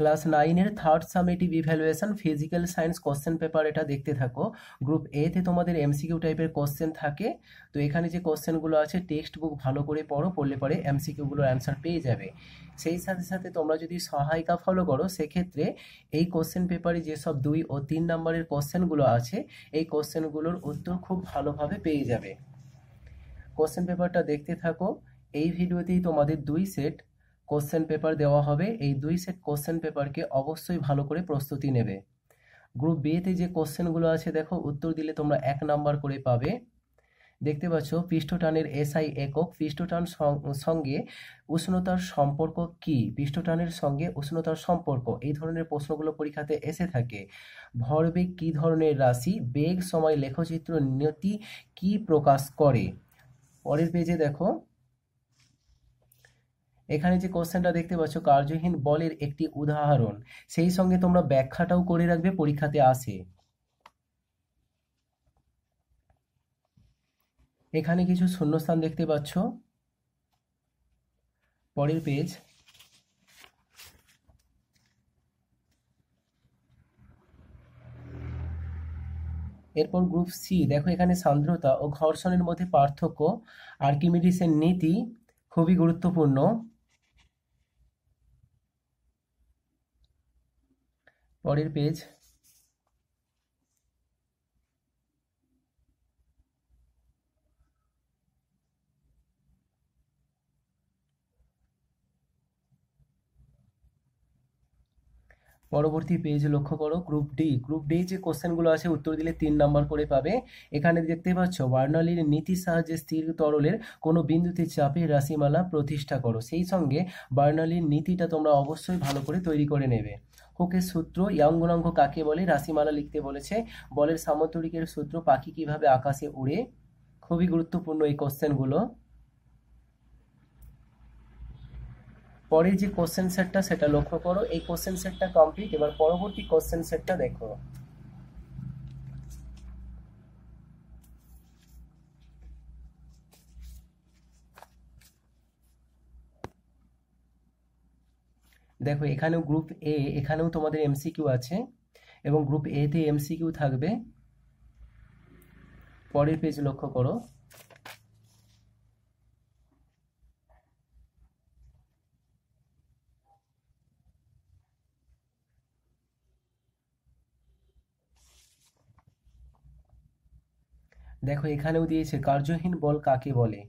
Class নাইনের third summative evaluation physical science question paper এটা দেখতে থাকো। গ্রুপ এতে তোমাদের এমসিকিউ টাইপের কোশ্চেন থাকে। তো এখানে যে কোশ্চেনগুলো আছে, টেক্সট বুক ভালো করে পড়ো, পড়লে পরে এমসিকিউগুলোর অ্যান্সার পেয়ে যাবে। সেই সাথে সাথে তোমরা যদি সহায়িকা ফলো করো, সেক্ষেত্রে এই কোশ্চেন পেপারে যেসব দুই ও তিন নম্বরের কোশ্চেনগুলো আছে, এই কোশ্চেনগুলোর উত্তর খুব ভালোভাবে পেয়ে যাবে। কোশ্চেন পেপারটা দেখতে থাকো। এই ভিডিওতেই তোমাদের দুই সেট কোশ্চেন পেপার দেওয়া হবে। এই দুই সেট কোশ্চেন পেপারকে অবশ্যই ভালো করে প্রস্তুতি নেবে। গ্রুপ বিয়েতে যে কোশ্চেনগুলো আছে, দেখো, উত্তর দিলে তোমরা এক নাম্বার করে পাবে। দেখতে পাচ্ছ, পৃষ্ঠটানের এসআই একক। পৃষ্ঠটান সঙ্গে উষ্ণতার সম্পর্ক কি? পৃষ্ঠটানের সঙ্গে উষ্ণতার সম্পর্ক। এই ধরনের প্রশ্নগুলো পরীক্ষাতে এসে থাকে। ভরবেগ কি ধরনের রাশি? বেগ সময় লেখচিত্র নিয়তি কি প্রকাশ করে? পরের পেজে দেখো। এখানে যে কোশ্চেনটা দেখতে পাচ্ছ, কার্যহীন বলের একটি উদাহরণ, সেই সঙ্গে তোমরা ব্যাখ্যাটাও করে রাখবে, পরীক্ষাতে আসে। এখানে কিছু শূন্যস্থান দেখতে পাচ্ছ। পরের পেজ। এরপর গ্রুপ সি দেখো এখানে সান্দ্রতা ও ঘর্ষণের মধ্যে পার্থক্য, আর্কিমিডিসের নীতি খুবই গুরুত্বপূর্ণ। পরের পেজ পরবর্তী পেজ লক্ষ্য করো গ্রুপ ডি গ্রুপ ডি যে কোশ্চেনগুলো আছে উত্তর দিলে তিন নাম্বার করে পাবে। এখানে দেখতে পাচ্ছ বার্নালির নীতির সাহায্যে স্থির তরলের কোনো বিন্দুতে চাপে রাশিমালা প্রতিষ্ঠা করো। সেই সঙ্গে বার্নালির নীতিটা তোমরা অবশ্যই ভালো করে তৈরি করে নেবে। হুকের সূত্র ইয়াঙ্গুনাঙ্গ কাকে বলে? রাশিমালা লিখতে বলেছে। বলের সামন্তরিকের সূত্র পাখি কীভাবে আকাশে উড়ে? খুবই গুরুত্বপূর্ণ এই কোশ্চেনগুলো পরের যে কোশ্চেন সেটটা সেটা লক্ষ্য করো। এই কোশ্চেন সেটটা কমপ্লিট এবার পরবর্তী কোশ্চেন সেটটা দেখো। দেখো, এখানেও গ্রুপ এ এখানেও তোমাদের এমসিকিউ আছে এবং গ্রুপ এ তে এমসিকিউ থাকবে। পরের পেজ লক্ষ্য করো। দেখো এখানেও দিয়েছে কার্যহীন বল কাকে বলে?